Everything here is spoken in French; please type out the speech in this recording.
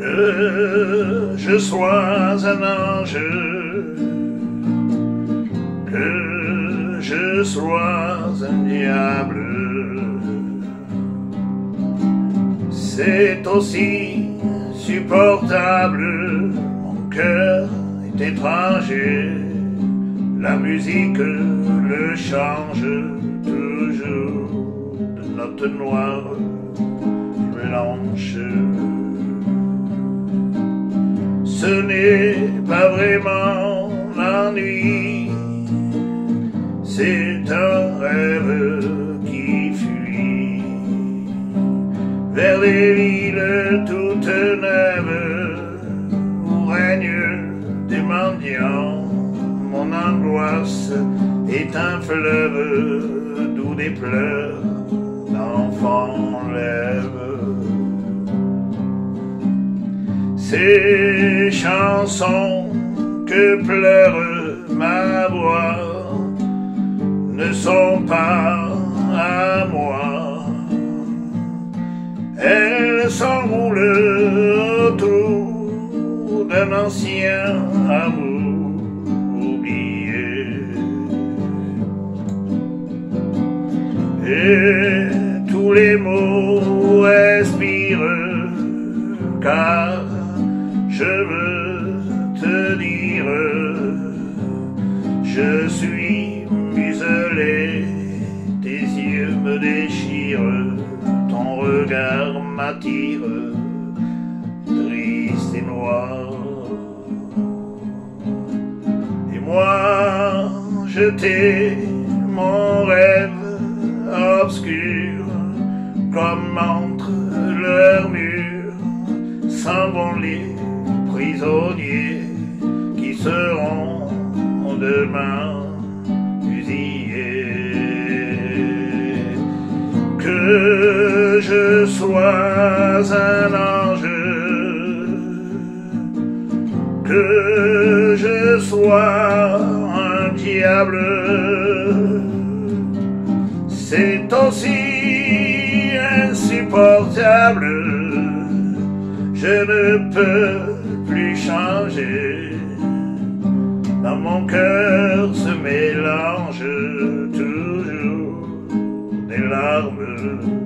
que je sois un ange, que je sois un diable. C'est aussi supportable, mon cœur est étranger, la musique le change toujours de notes noires blanches. Ce n'est pas vraiment l'ennui, c'est un rêve qui fuit vers les villes toutes neuves où règne des mendiants. Mon angoisse est un fleuve d'où des pleurs Ces chansons que pleure ma voix ne sont pas à moi. Elles s'enroulent autour d'un ancien amour oublié. Et tous les mots expirent car je veux te dire, je suis muselé, tes yeux me déchirent, ton regard m'attire, triste et noir. Et moi, je t'ai mon rêve obscur, comme entre leurs murs, s'en vont Que je sois un ange, que je sois un diable, c'est aussi insupportable. Je ne peux plus changer. Dans mon cœur se mélange toujours des larmes.